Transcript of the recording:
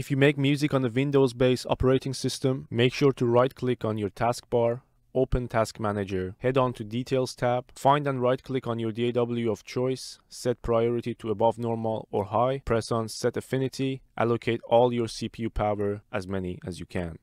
If you make music on a Windows-based operating system, make sure to right-click on your taskbar, open Task Manager, head on to Details tab, find and right-click on your DAW of choice, set priority to above normal or high, press on Set Affinity, allocate all your CPU power, as many as you can.